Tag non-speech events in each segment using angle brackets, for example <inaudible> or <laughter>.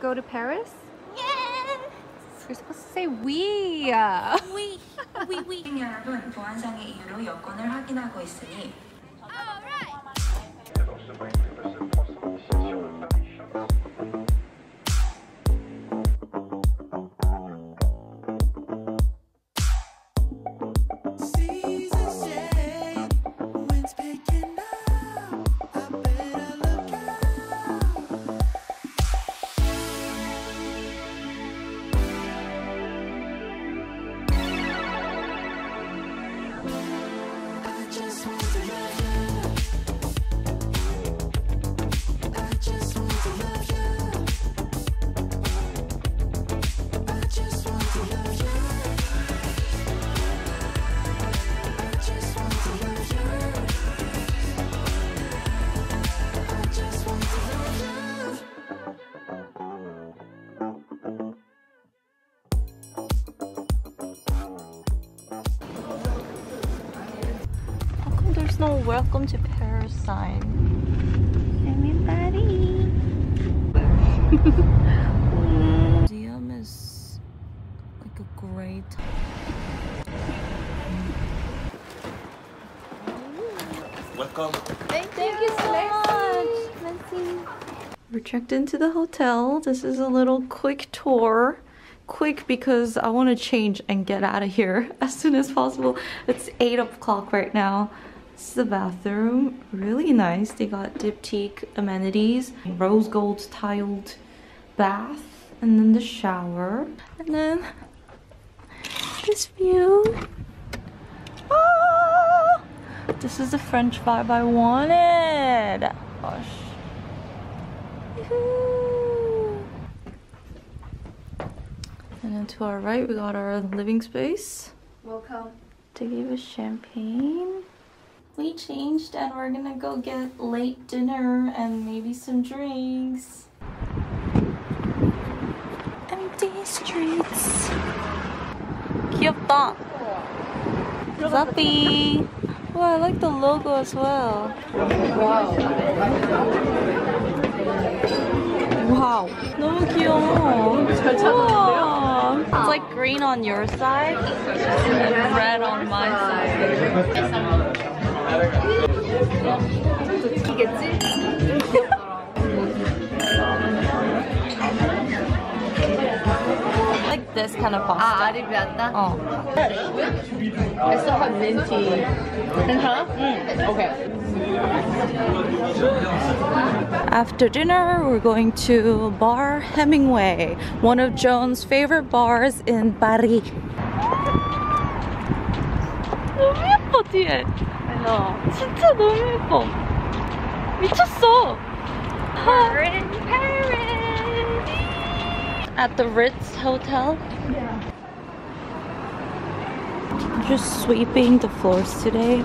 go to Paris? Yes. You're supposed to say we. Oui, oui, oui. <laughs> 여러분 보안상의 이유로 여권을 확인하고 있으니 Seasons Welcome to Paris sign? Anybody? <laughs> Museum is like a great. Welcome. Thank, you so much. Merci. We're checked into the hotel. This is a little quick tour. Quick because I want to change and get out of here <laughs> as soon as possible. It's 8 o'clock right now. This is the bathroom. Really nice. They got diptyque amenities, rose gold tiled bath, and then the shower. And then this view. Ah! This is the French vibe I wanted. Gosh. And then to our right, we got our living space. Welcome. They gave us champagne we changed and we're gonna go get late dinner and maybe some drinks. Empty streets. Kyoppa. Zapi. Wow, I like the logo as well. Wow. 너무 귀여워. It's like green on your side and then red on my side like this kind of pasta. 아, 아리비안나? 어. I still have minty. 괜찮아? 응. Okay. After dinner, we're going to Bar Hemingway, one of Joan's favorite bars in Paris. 너무 예뻐 뒤에. No. 진짜 너무 예뻐. 미쳤어. Paris, Paris. At the Ritz Hotel. Yeah. Just sweeping the floors today.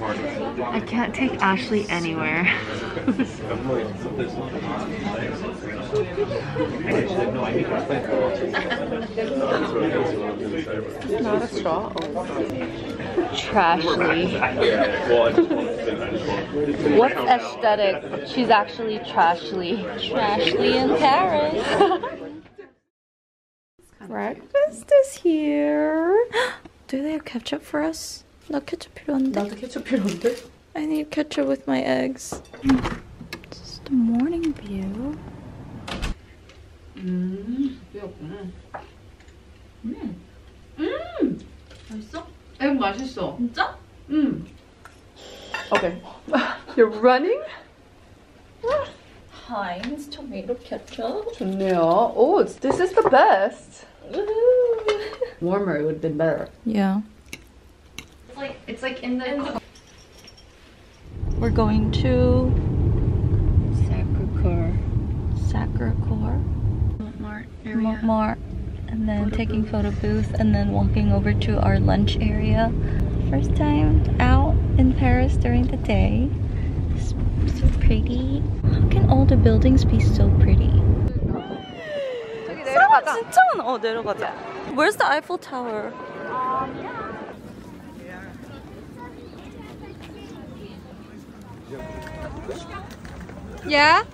I can't take Ashley anywhere. Not a straw. Trashly. What's aesthetic? She's actually trashly. Trashly in Paris. Breakfast is here. <gasps> Do they have ketchup for us? 나 케첩 필요한데. 나도 케첩 필요한데. I need ketchup with my eggs. This is the morning view. 음, 귀엽구나. 음, 음, 맛있어? egg 맛있어. 진짜? 음. Okay. <laughs> You're running? Heinz tomato ketchup. 좋네요. Oh, this is the best. Warmer, it would have been better. Yeah It's like it's like in the We're going to Sacre-Cœur Sacre-Cœur, Montmartre Montmartre, and then taking photo booth, and then walking over to our lunch area. First time out in Paris during the day. It's so pretty. How can all the buildings be so pretty? 사람 진짜 많아. 어 내려가자. Where's the Eiffel Tower? Yeah?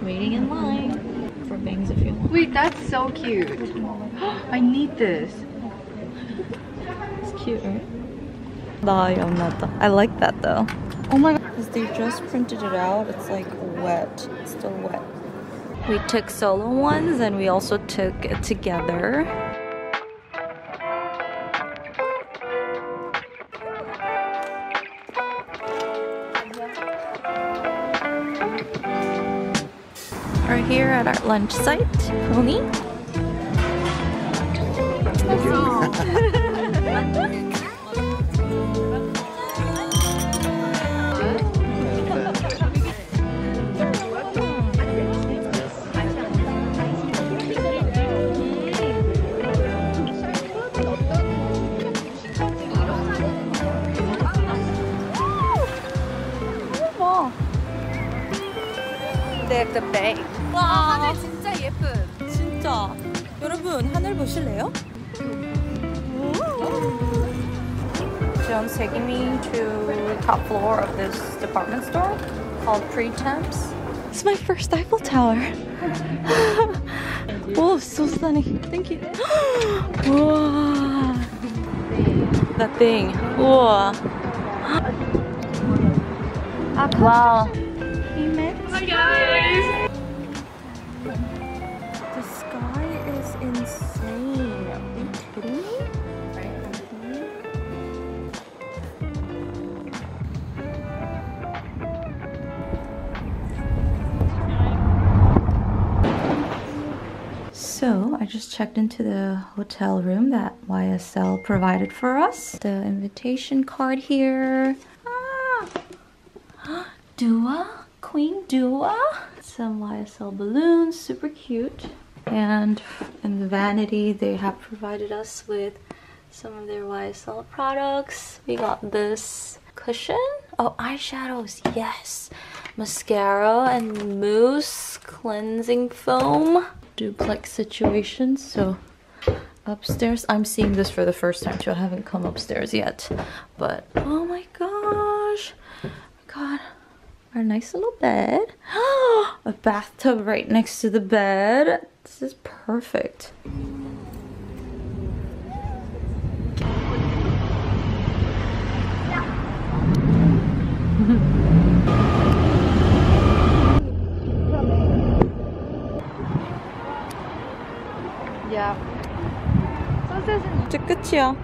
Waiting in line for bangs if you want. Wait, that's so cute. <gasps> I need this. It's cute, right? I like that though. Oh my god. Because they just printed it out. It's like wet. It's still wet. We took solo ones and we also took it together. We're here at our lunch site, Poni. <laughs> Joan's taking me to the top floor of this department store called Printemps. It's my first Eiffel Tower. <laughs> oh, so stunning. Thank you. <gasps> wow. That thing. Wow. <gasps> Wow. Hi guys. So I just checked into the hotel room that YSL provided for us. The invitation card here. Ah. <gasps> Dua, Queen Dua. Some YSL balloons, super cute. And in the vanity, they have provided us with some of their YSL products. We got this cushion. Oh, eyeshadows, yes. Mascara and mousse cleansing foam. Duplex situation, so upstairs. I'm seeing this for the first time too. I haven't come upstairs yet. But oh my gosh. God. Our nice little bed. <gasps> A bathtub right next to the bed. This is perfect. Yeah. 이제 끝이야.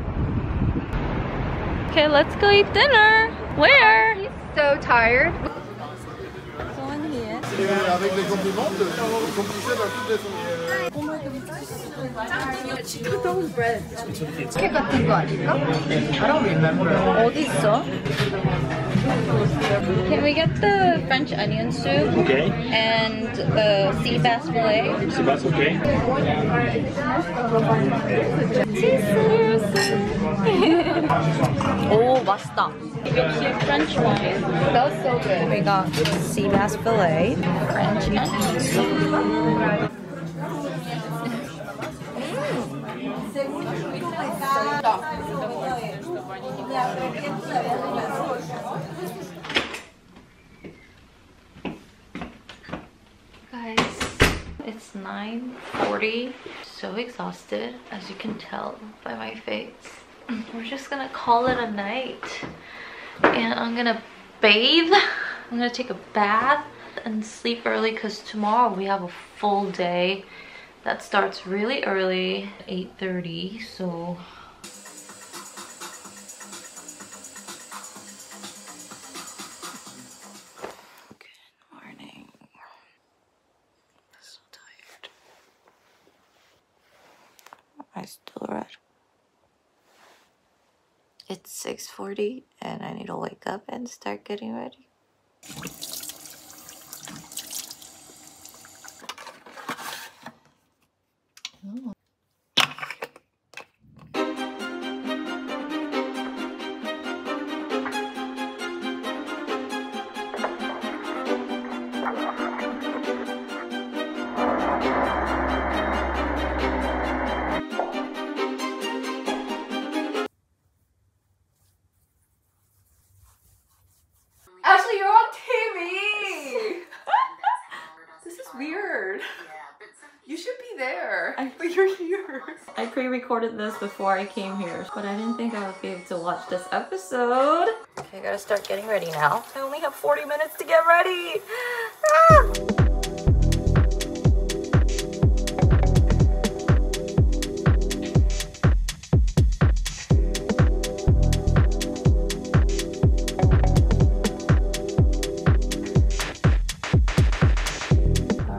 Okay, let's go eat dinner. Where? So tired. Go in here. Et avec les compliments, de, ils complissaient dans toutes les soirées. 케 같은 거 아닐까? 어디 있어? Can we get the French onion soup Okay. and the sea bass fillet? So that's okay. <laughs> 오 맛있다. 역시 French wine. That was so good. We got sea bass fillet, French onion soup. <laughs> Guys, It's 9.40. So exhausted, as you can tell by my face. We're just gonna call it a night. And I'm gonna bathe I'm gonna take a bath and sleep early because tomorrow we have a full day that starts really early, 8.30, so It's 6:40 and I need to wake up and start getting ready. But you're here. I pre-recorded this before I came here, but I didn't think I would be able to watch this episode. Okay, I gotta start getting ready now. I only have 40 minutes to get ready. Ah!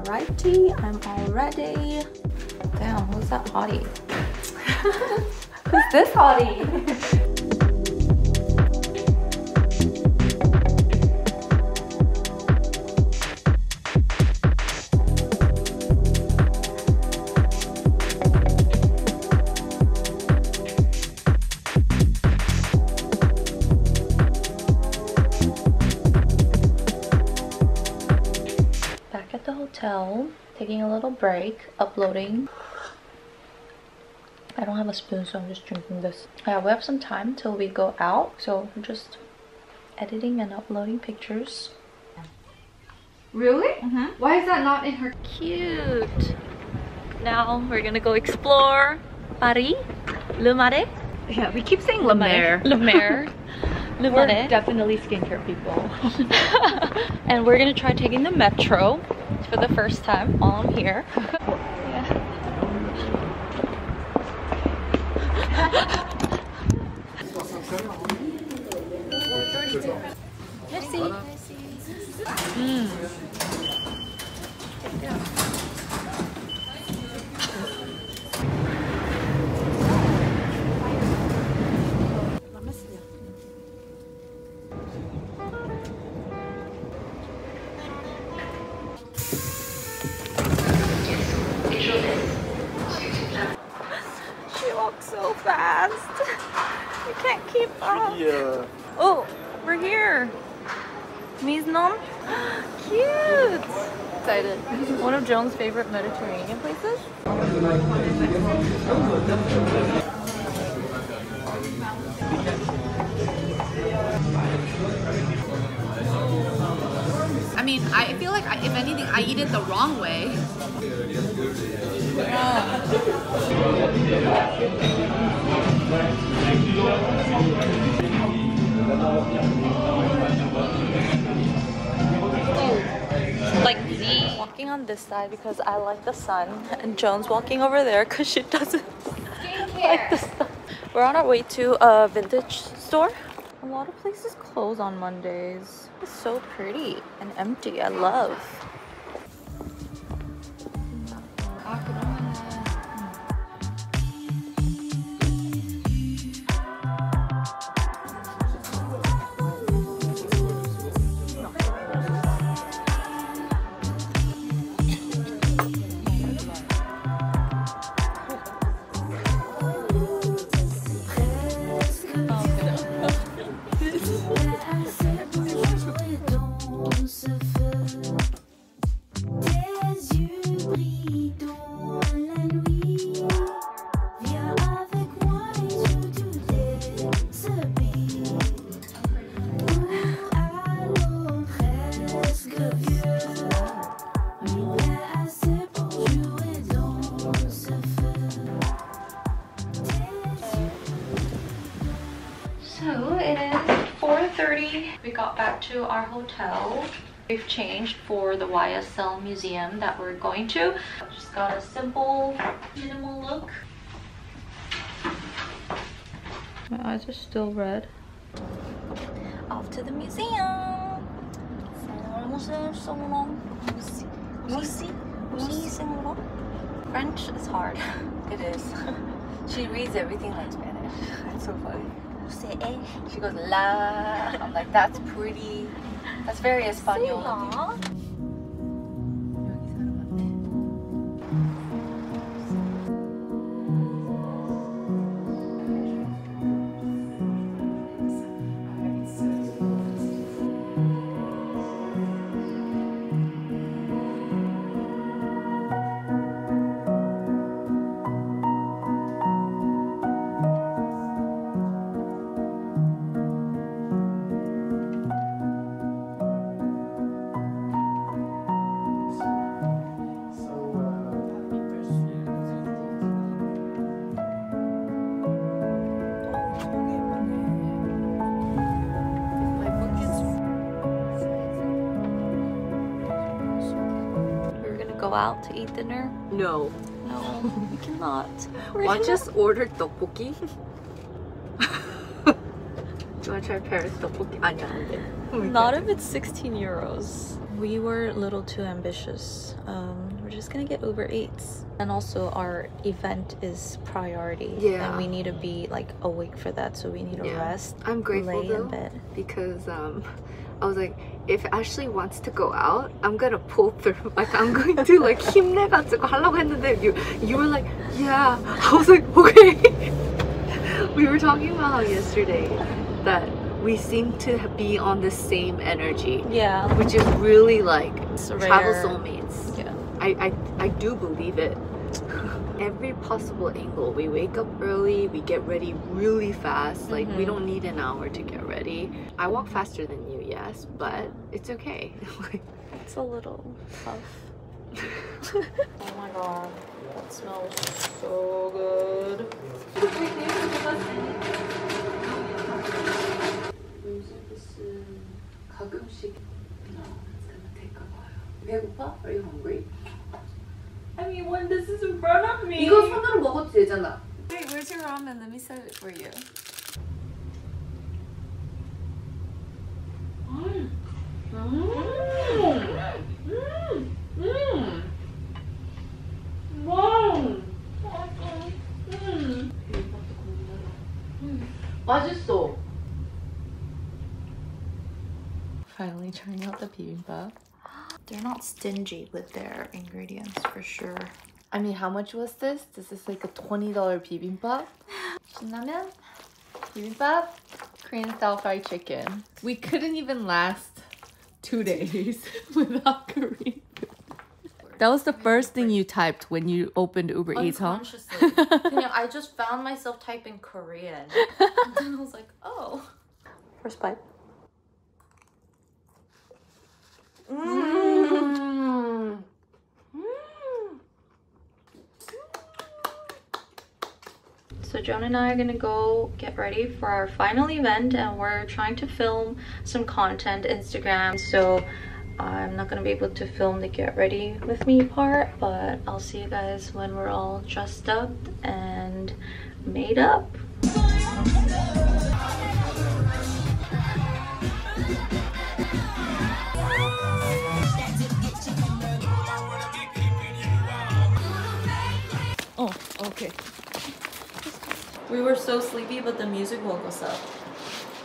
Alrighty, I'm all ready. That hottie? <laughs> Who's this hottie? Back at the hotel, taking a little break, uploading. I don't have a spoon, so I'm just drinking this. Yeah, we have some time till we go out, so we're just editing and uploading pictures. Really? Mm-hmm. Why is that not in her? Cute. Now we're gonna go explore Paris, Le Marais, Yeah, we keep saying La Mer. Le Marais, <laughs> Le We're Marais. definitely skincare people. <laughs> and we're gonna try taking the metro for the first time while I'm here. <laughs> Yeah. Merci. Mm. Cute. Excited. One of Joan's favorite Mediterranean places. I mean, I feel like I, if anything, I eat it the wrong way. Like the walking on this side because I like the sun, and Joan's walking over there because she <laughs> doesn't like the sun. We're on our way to a vintage store. A lot of places close on Mondays. It's so pretty and empty. I love. Our hotel. We've changed for the YSL museum that we're going to. Just got a simple, minimal look. My eyes are still red. Off to the museum. French is hard. <laughs> It is. <laughs> she reads everything like Spanish. <laughs> It's so funny. She goes la. I'm like, that's pretty. That's very Espanol. go out to eat dinner. no. No, we cannot. <laughs> We're I gonna- just ordered tteokbokki. Do <laughs> you want to try Paris tteokbokki? 아니야, 안 돼. Not if it's 16 euros. We were a little too ambitious. Um, we're just gonna get Uber Eats. And also, our event is priority. Yeah. And we need to be like awake for that, so we need to Yeah. rest. I'm grateful lay though in bed. because um, <laughs> I was like, if Ashley wants to go out, I'm gonna pull through. <laughs> Like I'm going to like <laughs> 힘내가지고 하려고 했는데 you you were like, yeah. <laughs> I was like, okay. we were talking about yesterday that we seem to be on the same energy, Yeah. which is really like It's travel rare. soulmates. Yeah. I, I, I do believe it. Every possible angle. We wake up early, we get ready really fast. Like, we Mhm. don't need an hour to get ready. I walk faster than you, yes, but it's okay. It's a little tough. <laughs> oh my god. That smells so good. 가끔씩 no, it's gonna take a while. 배고파? Are you hungry? I mean, when this is in front of me. 이거 손으로 먹어도 되잖아. Wait, where's your ramen? Let me set it for you. 맛있어. Finally trying out the bibimbap. They're not stingy with their ingredients for sure. I mean, how much was this? This is like a $20 bibimbap. 신라면, bibimbap, Korean style fried chicken. We couldn't even last two days <laughs> without Korean That was the first thing you typed when you opened Uber Eats, huh? <laughs> I just found myself typing Korean. <laughs> And then I was like, oh. First bite. Mm. So Joan and I are gonna go get ready for our final event and we're trying to film some content Instagram. So I'm not gonna be able to film the get ready with me part, but I'll see you guys when we're all dressed up and made up. Oh, okay. We were so sleepy, but the music woke us up.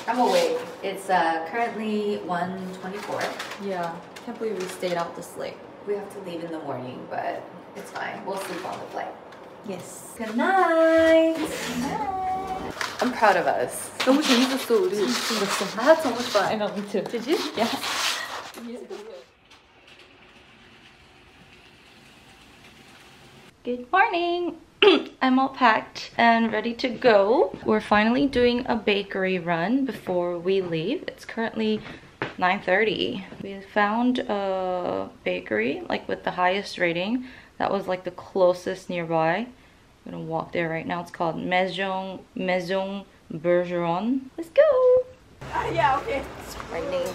I'm awake. It's uh, currently 1.24. Yeah, can't believe we stayed out this late. We have to leave in the morning, but it's fine. We'll sleep on the flight. Yes. Good night. I'm proud of us. 너무 재밌었어 우리. <laughs> I had so much fun. I know, me too. Did you? Yeah. Good morning. <clears throat> I'm all packed and ready to go. We're finally doing a bakery run before we leave. It's currently 9:30. We found a bakery like with the highest rating. That was like the closest nearby. I'm gonna walk there right now. It's called Maison Maison Bergeron. Let's go. Ah, yeah, okay. It's raining.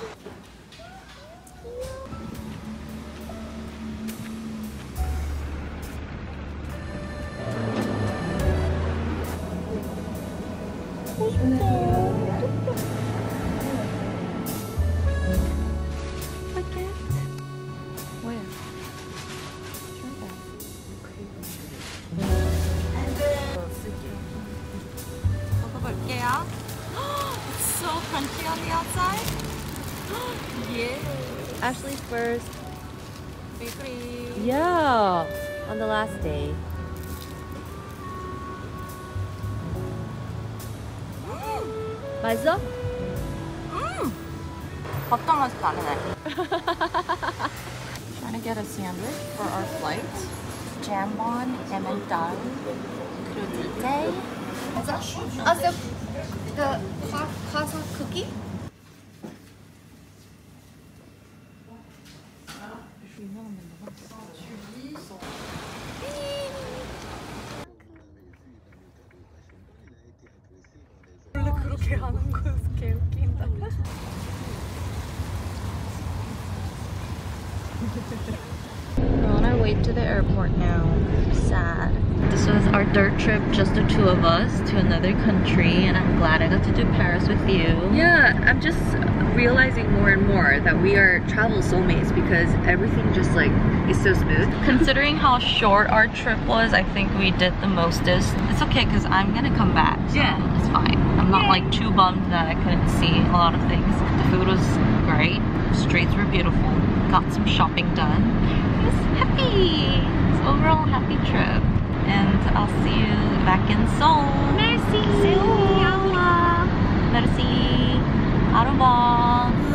Crunchy on the outside. yeah. Ashley first. Bakery. Yeah, on the last day. 맛있어? 버터 맛이 나네. Trying to get a sandwich for our flight. Jambon, emmental, crudite. 아, 쌤, 그 과, 과자 크기? We're on our way to the airport now. Sad. This was our dirt trip, just the two of us, to another country, and I'm glad I got to do Paris with you. Yeah, I'm just realizing more and more that we are travel soulmates because everything just like is so smooth. <laughs> Considering how short our trip was, I think we did the mostest. It's okay because I'm gonna come back. So Yeah. It's fine. I'm not like too bummed that I couldn't see a lot of things. The food was great. The streets were beautiful. Got some shopping done. It was happy. It's overall happy trip. And I'll see you back in Seoul. Merci. Seoul. Merci. Au revoir.